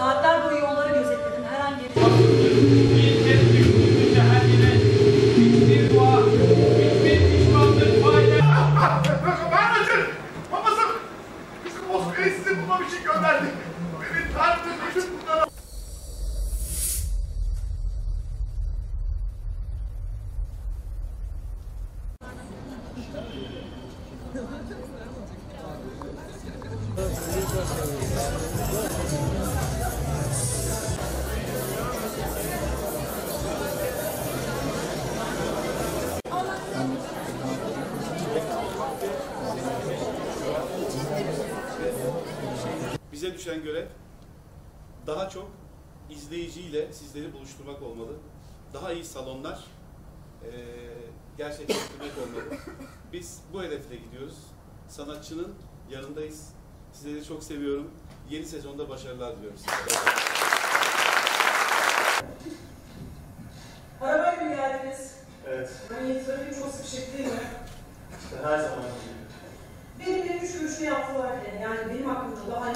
Saatler boyu yolları gözetledim. Herhangi bir... Bir bize düşen görev daha çok izleyiciyle sizleri buluşturmak olmalı. Daha iyi salonlar e, gerçekleştirmek olmalı. Biz bu hedefle gidiyoruz. Sanatçının yanındayız. Sizleri çok seviyorum. Yeni sezonda başarılar diliyoruz. Arabayla mı geldiniz? Evet. Yani trafik çok sıkışık değil her zaman gibi. Benim de üç görüşme yaptılar bile. Yani benim aklımda daha ne?